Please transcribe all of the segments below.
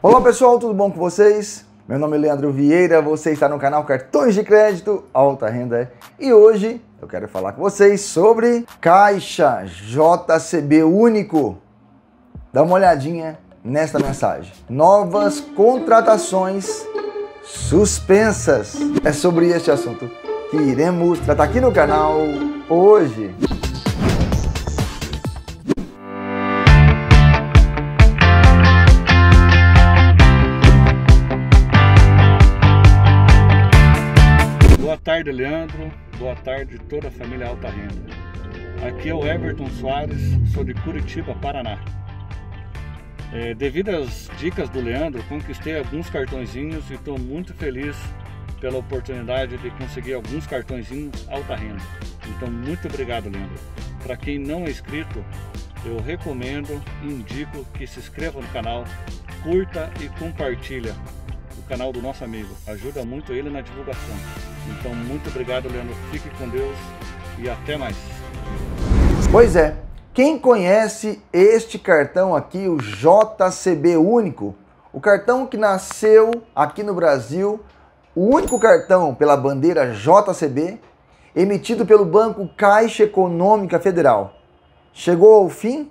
Olá pessoal, tudo bom com vocês? Meu nome é Leandro Vieira, você está no canal Cartões de Crédito Alta Renda e hoje eu quero falar com vocês sobre Caixa JCB Único. Dá uma olhadinha nesta mensagem. Novas contratações suspensas. É sobre este assunto que iremos tratar aqui no canal hoje. Tarde, Leandro. Boa tarde, toda a família Alta Renda. Aqui é o Everton Soares, sou de Curitiba, Paraná. É, devido às dicas do Leandro, conquistei alguns cartõezinhos e estou muito feliz pela oportunidade de conseguir alguns cartõezinhos Alta Renda. Então, muito obrigado, Leandro. Para quem não é inscrito, eu recomendo, indico que se inscreva no canal, curta e compartilha o canal do nosso amigo. Ajuda muito ele na divulgação. Então, muito obrigado, Leandro. Fique com Deus e até mais. Pois é. Quem conhece este cartão aqui, o JCB Único, o cartão que nasceu aqui no Brasil, o único cartão pela bandeira JCB, emitido pelo Banco Caixa Econômica Federal. Chegou ao fim?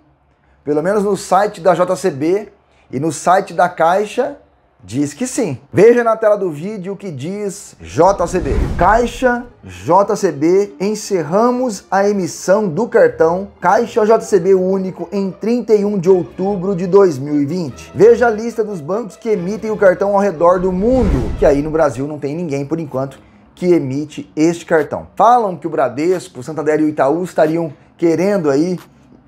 Pelo menos no site da JCB e no site da Caixa Diz que sim. Veja na tela do vídeo o que diz JCB. Caixa JCB, encerramos a emissão do cartão Caixa JCB único em 31 de outubro de 2020. Veja a lista dos bancos que emitem o cartão ao redor do mundo, que aí no Brasil não tem ninguém por enquanto que emite este cartão. Falam que o Bradesco, o Santander e o Itaú estariam querendo aí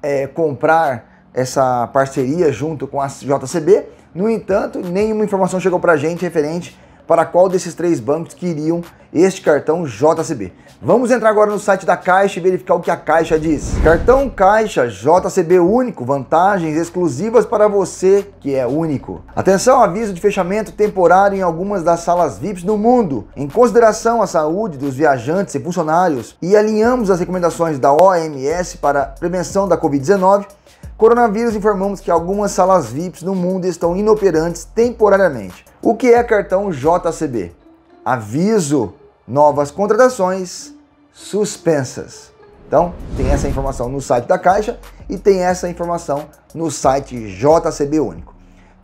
é, comprar essa parceria junto com a JCB, no entanto, nenhuma informação chegou para a gente referente para qual desses três bancos queriam este cartão JCB. Vamos entrar agora no site da Caixa e verificar o que a Caixa diz. Cartão Caixa JCB único, vantagens exclusivas para você que é único. Atenção, aviso de fechamento temporário em algumas das salas VIPs do mundo. Em consideração à saúde dos viajantes e funcionários e alinhamos as recomendações da OMS para prevenção da Covid-19, Coronavírus informamos que algumas salas VIPs no mundo estão inoperantes temporariamente. O que é cartão JCB? Aviso: novas contratações suspensas. Então, tem essa informação no site da Caixa e tem essa informação no site JCB Único.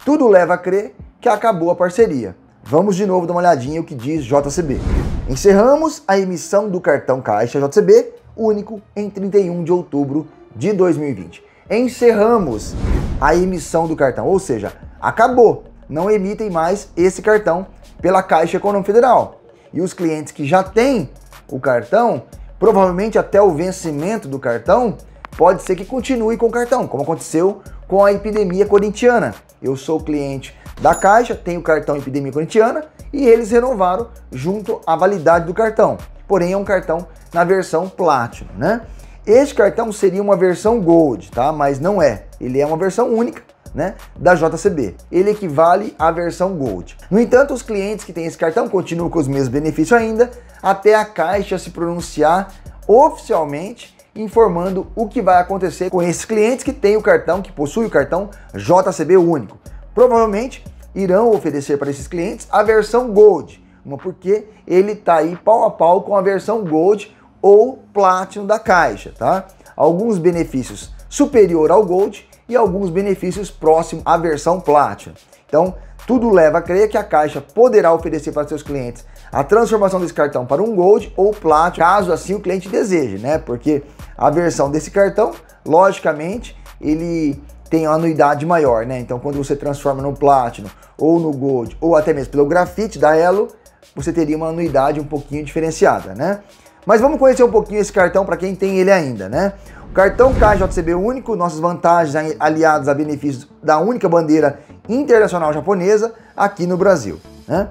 Tudo leva a crer que acabou a parceria. Vamos de novo dar uma olhadinha o que diz JCB. Encerramos a emissão do cartão Caixa JCB Único em 31 de outubro de 2020 encerramos a emissão do cartão, ou seja, acabou, não emitem mais esse cartão pela Caixa Econômica Federal. E os clientes que já têm o cartão, provavelmente até o vencimento do cartão, pode ser que continue com o cartão, como aconteceu com a epidemia corintiana. Eu sou cliente da Caixa, tenho cartão epidemia corintiana e eles renovaram junto à validade do cartão. Porém, é um cartão na versão Platinum, né? Este cartão seria uma versão Gold, tá? Mas não é. Ele é uma versão única, né, da JCB. Ele equivale à versão Gold. No entanto, os clientes que têm esse cartão continuam com os mesmos benefícios ainda, até a Caixa se pronunciar oficialmente informando o que vai acontecer com esses clientes que têm o cartão, que possuem o cartão JCB único. Provavelmente irão oferecer para esses clientes a versão Gold, porque ele está aí pau a pau com a versão Gold ou Platinum da Caixa, tá? Alguns benefícios superior ao Gold e alguns benefícios próximos à versão Platinum. Então, tudo leva a crer que a Caixa poderá oferecer para seus clientes a transformação desse cartão para um Gold ou Platinum, caso assim o cliente deseje, né? Porque a versão desse cartão, logicamente, ele tem uma anuidade maior, né? Então, quando você transforma no Platinum ou no Gold ou até mesmo pelo grafite da Elo, você teria uma anuidade um pouquinho diferenciada, né? Mas vamos conhecer um pouquinho esse cartão para quem tem ele ainda, né? O cartão Caixa JCB único, nossas vantagens aliadas a benefícios da única bandeira internacional japonesa aqui no Brasil, né?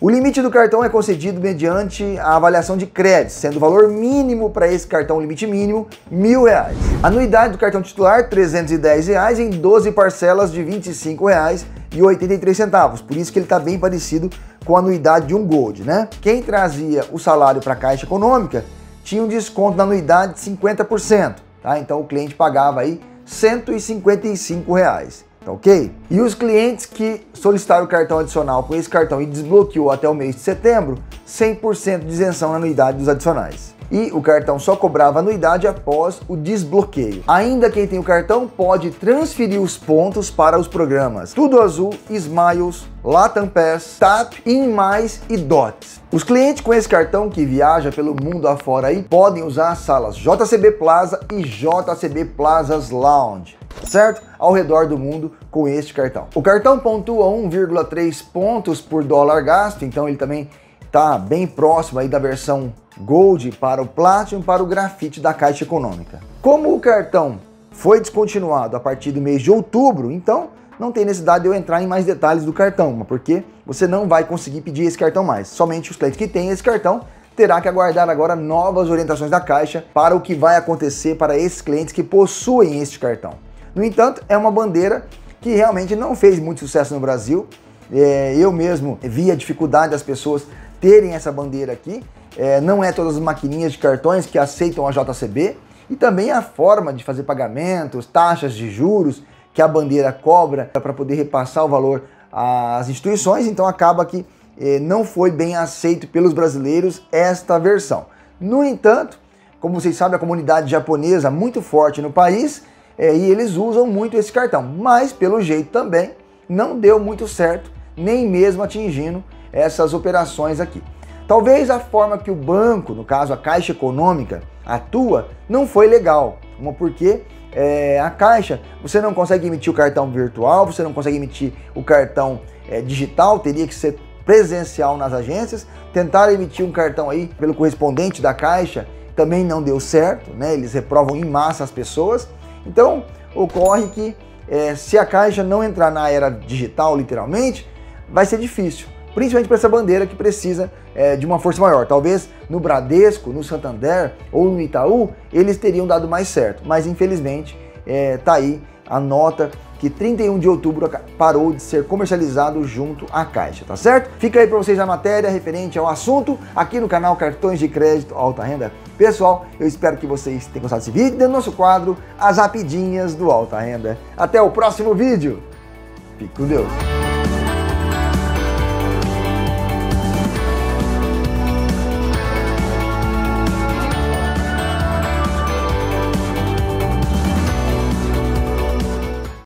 O limite do cartão é concedido mediante a avaliação de crédito, sendo o valor mínimo para esse cartão, limite mínimo, mil reais. Anuidade do cartão titular, 310 reais em 12 parcelas de 25 reais e 83 centavos. Por isso que ele está bem parecido com a anuidade de um Gold, né? Quem trazia o salário para a Caixa Econômica tinha um desconto na anuidade de 50%, tá? Então o cliente pagava aí 155 reais. tá ok? E os clientes que solicitaram o cartão adicional com esse cartão e desbloqueou até o mês de setembro, 100% de isenção na anuidade dos adicionais e o cartão só cobrava anuidade após o desbloqueio. Ainda quem tem o cartão pode transferir os pontos para os programas Tudo Azul, Smiles, Latam Pass, TAP, InMais e DOTS. Os clientes com esse cartão que viaja pelo mundo afora aí podem usar as salas JCB Plaza e JCB Plazas Lounge certo? Ao redor do mundo com este cartão. O cartão pontua 1,3 pontos por dólar gasto, então ele também está bem próximo aí da versão Gold para o Platinum para o grafite da Caixa Econômica. Como o cartão foi descontinuado a partir do mês de outubro, então não tem necessidade de eu entrar em mais detalhes do cartão, porque você não vai conseguir pedir esse cartão mais. Somente os clientes que têm esse cartão terá que aguardar agora novas orientações da Caixa para o que vai acontecer para esses clientes que possuem este cartão. No entanto, é uma bandeira que realmente não fez muito sucesso no Brasil. É, eu mesmo vi a dificuldade das pessoas terem essa bandeira aqui é, não é todas as maquininhas de cartões que aceitam a JCB e também a forma de fazer pagamentos, taxas de juros que a bandeira cobra para poder repassar o valor às instituições, então acaba que é, não foi bem aceito pelos brasileiros esta versão. No entanto, como vocês sabem, a comunidade japonesa é muito forte no país é, e eles usam muito esse cartão, mas pelo jeito também não deu muito certo, nem mesmo atingindo essas operações aqui. Talvez a forma que o banco, no caso a Caixa Econômica, atua não foi legal. Uma porque é, a Caixa, você não consegue emitir o cartão virtual, você não consegue emitir o cartão é, digital, teria que ser presencial nas agências. Tentaram emitir um cartão aí pelo correspondente da Caixa, também não deu certo, né? Eles reprovam em massa as pessoas. Então, ocorre que é, se a Caixa não entrar na era digital, literalmente, vai ser difícil principalmente para essa bandeira que precisa é, de uma força maior. Talvez no Bradesco, no Santander ou no Itaú eles teriam dado mais certo, mas infelizmente é, tá aí a nota que 31 de outubro parou de ser comercializado junto à Caixa, tá certo? Fica aí para vocês a matéria referente ao assunto aqui no canal Cartões de Crédito Alta Renda. Pessoal, eu espero que vocês tenham gostado desse vídeo, do nosso quadro As Rapidinhas do Alta Renda. Até o próximo vídeo. Fique com Deus.